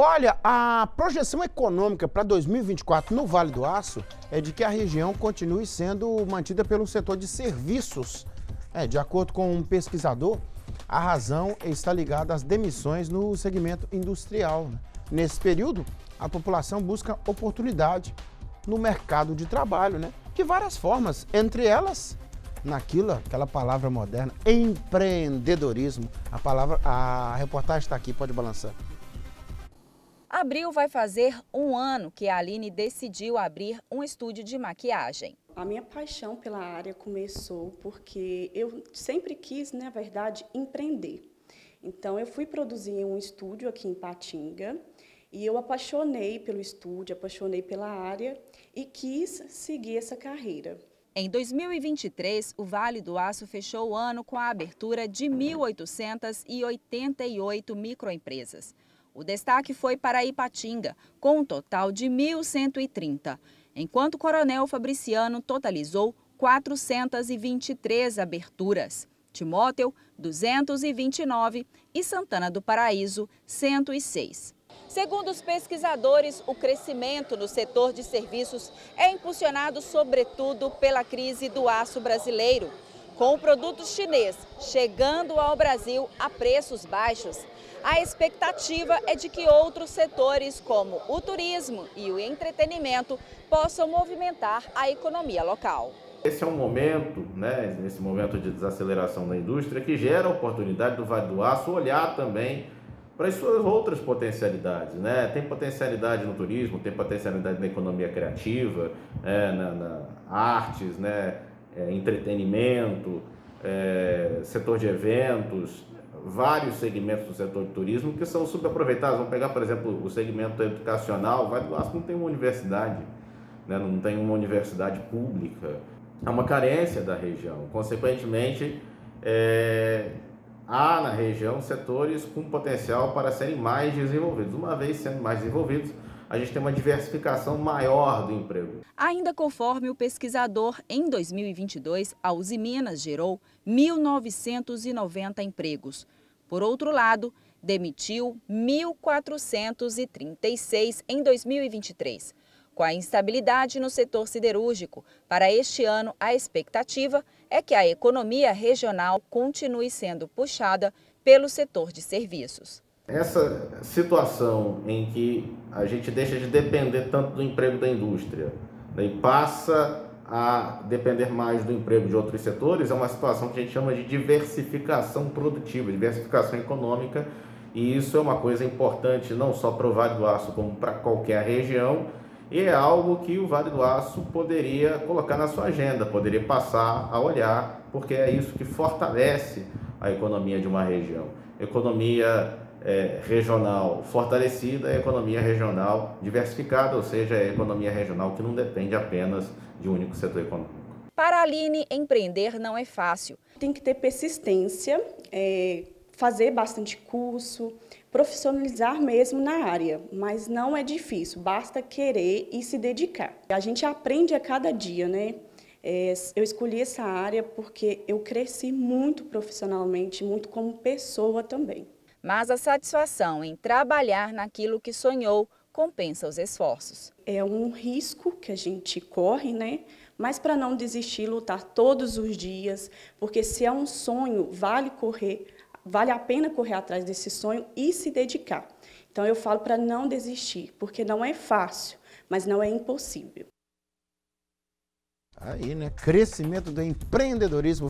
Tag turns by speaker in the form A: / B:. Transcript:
A: Olha, a projeção econômica para 2024 no Vale do Aço é de que a região continue sendo mantida pelo setor de serviços. É, de acordo com um pesquisador, a razão está ligada às demissões no segmento industrial. Nesse período, a população busca oportunidade no mercado de trabalho, né? De várias formas, entre elas naquilo, aquela palavra moderna, empreendedorismo. A palavra, a reportagem está aqui, pode balançar.
B: Abril vai fazer um ano que a Aline decidiu abrir um estúdio de maquiagem.
C: A minha paixão pela área começou porque eu sempre quis, na verdade, empreender. Então, eu fui produzir um estúdio aqui em Patinga e eu apaixonei pelo estúdio, apaixonei pela área e quis seguir essa carreira.
B: Em 2023, o Vale do Aço fechou o ano com a abertura de 1.888 microempresas. O destaque foi para Ipatinga, com um total de 1.130, enquanto Coronel Fabriciano totalizou 423 aberturas. Timóteo, 229 e Santana do Paraíso, 106. Segundo os pesquisadores, o crescimento no setor de serviços é impulsionado sobretudo pela crise do aço brasileiro. Com o produto chinês chegando ao Brasil a preços baixos, a expectativa é de que outros setores, como o turismo e o entretenimento, possam movimentar a economia local.
D: Esse é um momento, né, nesse momento de desaceleração da indústria, que gera a oportunidade do Vale do Aço olhar também para as suas outras potencialidades. Né? Tem potencialidade no turismo, tem potencialidade na economia criativa, é, na, na, artes, né? É, entretenimento, é, setor de eventos, vários segmentos do setor de turismo que são subaproveitados. Vamos pegar, por exemplo, o segmento educacional. Vale do Aço não tem uma universidade, né? não tem uma universidade pública. É uma carência da região. Consequentemente, é, há na região setores com potencial para serem mais desenvolvidos. Uma vez sendo mais desenvolvidos, a gente tem uma diversificação maior do emprego.
B: Ainda conforme o pesquisador, em 2022, a Uzi Minas gerou 1.990 empregos. Por outro lado, demitiu 1.436 em 2023. Com a instabilidade no setor siderúrgico, para este ano a expectativa é que a economia regional continue sendo puxada pelo setor de serviços.
D: Essa situação em que a gente deixa de depender tanto do emprego da indústria né, e passa a depender mais do emprego de outros setores é uma situação que a gente chama de diversificação produtiva, diversificação econômica, e isso é uma coisa importante não só para o Vale do Aço, como para qualquer região, e é algo que o Vale do Aço poderia colocar na sua agenda, poderia passar a olhar, porque é isso que fortalece a economia de uma região. Economia é, regional fortalecida, é economia regional diversificada, ou seja, é economia regional que não depende apenas de um único setor econômico.
B: Para a Aline, empreender não é fácil.
C: Tem que ter persistência, é, fazer bastante curso, profissionalizar mesmo na área, mas não é difícil, basta querer e se dedicar. A gente aprende a cada dia, né? É, eu escolhi essa área porque eu cresci muito profissionalmente, muito como pessoa também.
B: Mas a satisfação em trabalhar naquilo que sonhou compensa os esforços.
C: É um risco que a gente corre, né? Mas para não desistir, lutar todos os dias, porque se é um sonho, vale correr, vale a pena correr atrás desse sonho e se dedicar. Então eu falo para não desistir, porque não é fácil, mas não é impossível.
A: Aí, né? Crescimento do empreendedorismo.